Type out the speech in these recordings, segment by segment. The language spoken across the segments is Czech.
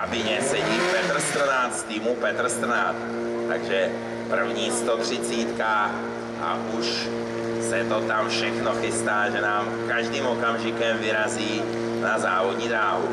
kabině sedí Petr Strnát z týmu Petr Strnát. Takže první 130 a už se to tam všechno chystá, že nám každým okamžikem vyrazí na závodní dráhu.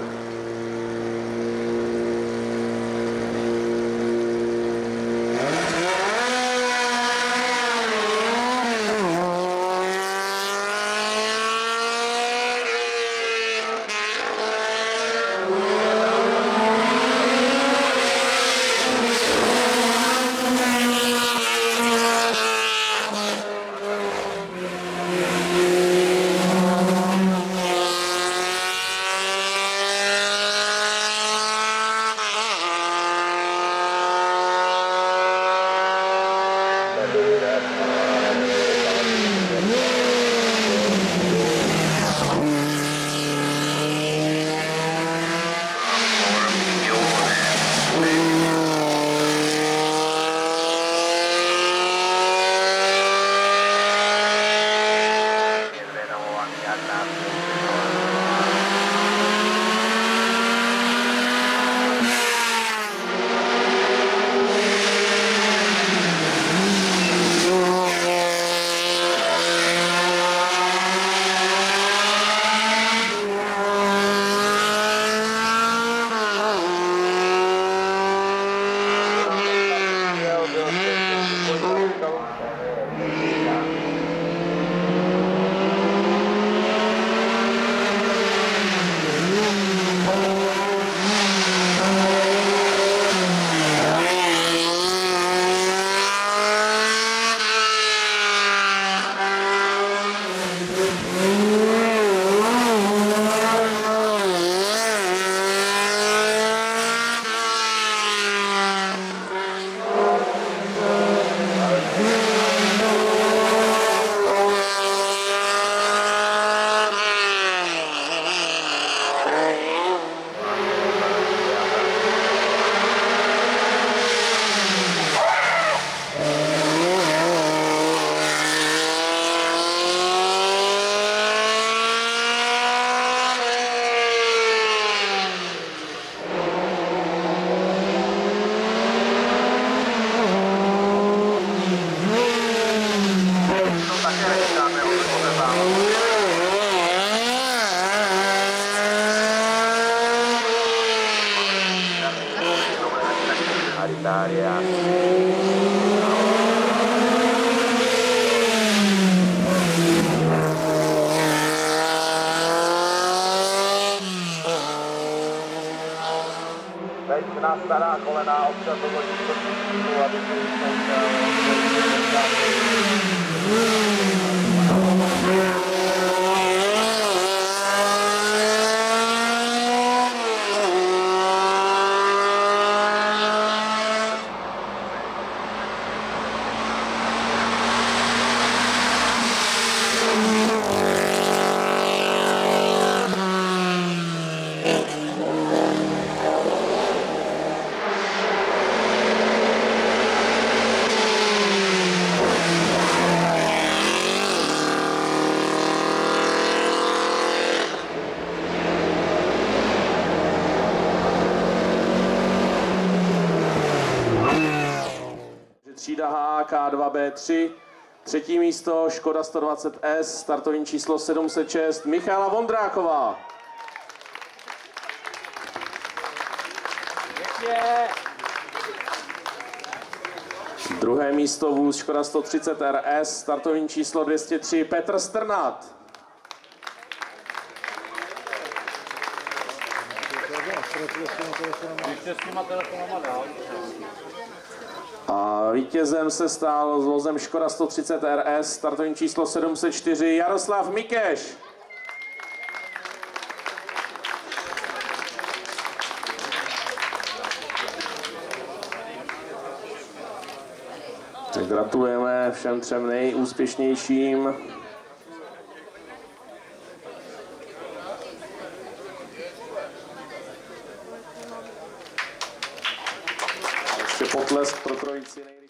Italia. Teď na stará kolena občas dovolí to přístupu, aby si Třída H, K2B3, třetí místo Škoda 120S, startovní číslo 706, Michála Vondráková. Druhé místo vůz Škoda 130 RS, startovní číslo 203, Petr Strnat. A vítězem se stal s vozem Škoda 130 RS, startovní číslo 704, Jaroslav Mikeš. Gratulujeme všem třem nejúspěšnějším. Ještě potlesk pro trojici nejrychlejších.